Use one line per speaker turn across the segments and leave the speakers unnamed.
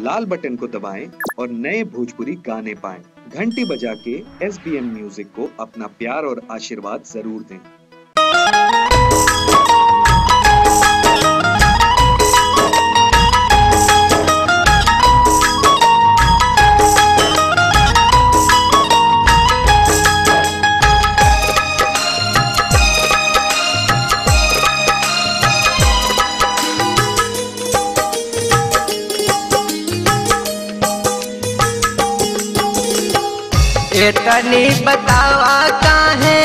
लाल button को दबाएँ और नए भोजपुरी गाने पाएँ। घंटी बजा के एस बी एम म्यूज़िक को अपना प्यार और आशीर्वाद ज़रूर दें
एतनी बतावा काहे?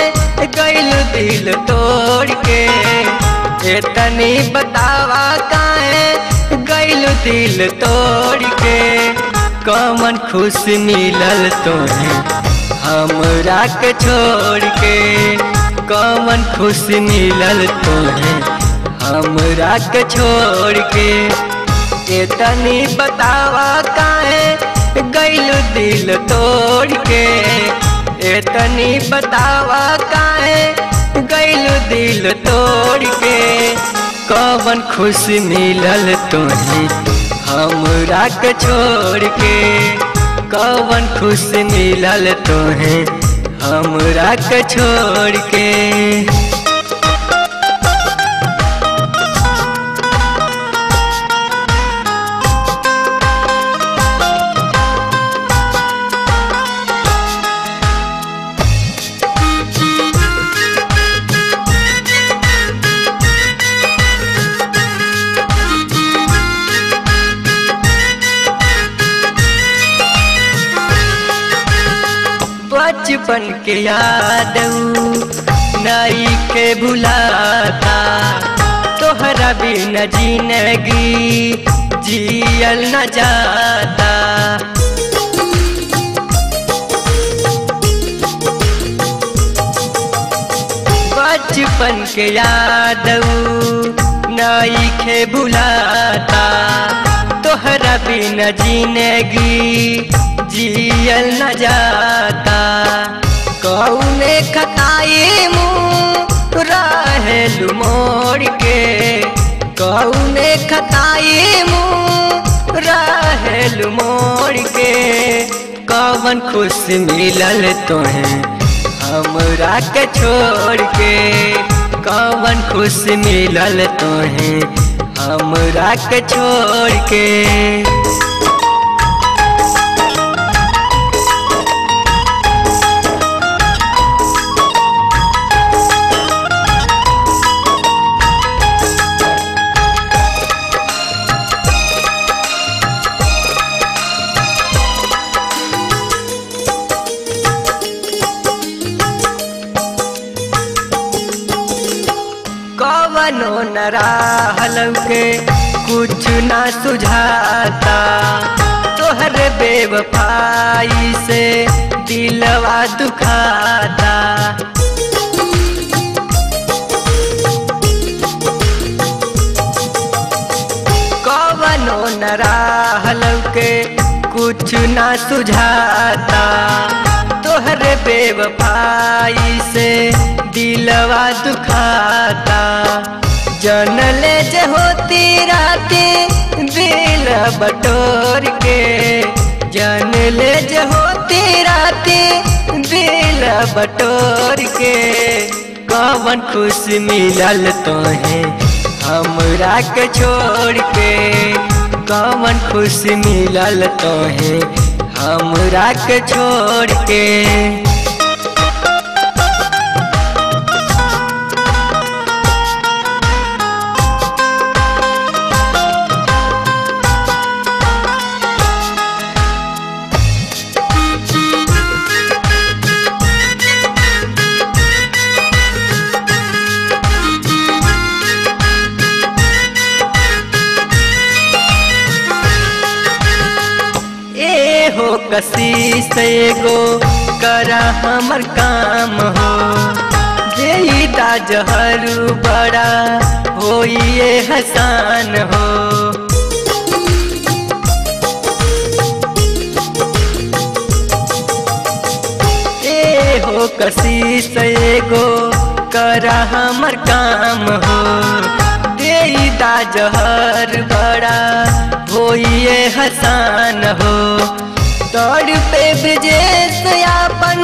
गइल दिल तोड़ के एतनी बतावा काहे? गइल दिल तोड़ के कमन खुश मिलल तोहे हमरा के छोड़ के कमन खुश मिलल तोहे हमरा के छोड़ के एतनी बतावा काहे? गइल दिल तोड़ के एतनी बतावा काहे? गइल दिल तोड़ के कवन खुश मिलल तोहे हमरा के छोड़ के कवन खुश मिलल तोहे हमरा के छोड़ के बचपन के याद नई के भुलाता, तोहरा बिना ज़िंदगी जियल न जाता। बचपन के याद नई के भुलाता, तोहरा बिना ज़िंदगी जियल न जाता। कौने खताई मुँह रहेलू मोड़ के? कौने खताए मुँह रहेलू मोड़ के? कवन खुश मिलल तोहे हमरा के छोड़ के? कवन खुश मिलल तोहे हमरा के छोड़ के? कवनो न रहल के कुछ न सुझाता। तोहर बेवफाई से दिलवा दुखाता। कवनो न रहल के कुछ न सुझाता। तोहर बेवफाई से दिलवा दुखाता। जनले जे होती राती, दिल बटोर के। जनले जे होती राती, दिल बटोर के। कवन खुश मिलल तोहे, हमरा के छोड़ के। कवन खुश मिलल तोहे, हमरा के छोड़ के। हो कशीस एगो करा हमर काम हो। देईदा जहरू बड़ा होइए हसान हो। ए हो कशीस एगो करा हमर काम हो। जहर बड़ा होइए हसान हो। तोड़ पे ब्रजेश अपन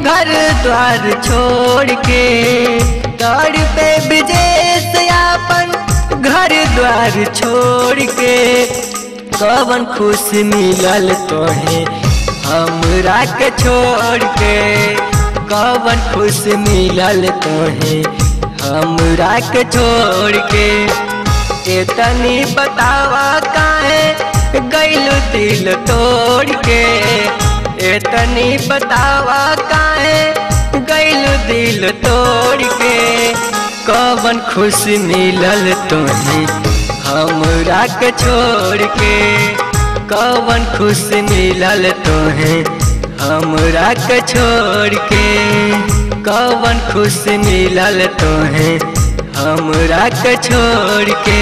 घर द्वार छोड़ के। तोड़ पे ब्रजेश अपन घर द्वार छोड़ के। कवन खुश मिलल तोहे हमरा के छोड़ के। कवन खुश मिलल तोहे हमरा के छोड़ के। इतनी बतावा काहे गैलू दिल तोड़ के इतनी बतावा काहे? गैलू दिल तोड़ के कवन खुश मिलल तोहे हमरा के छोड़ के कवन खुश मिलल तोहे हमरा के छोड़ के कवन खुश मिलल तोहे हमरा के छोड़ के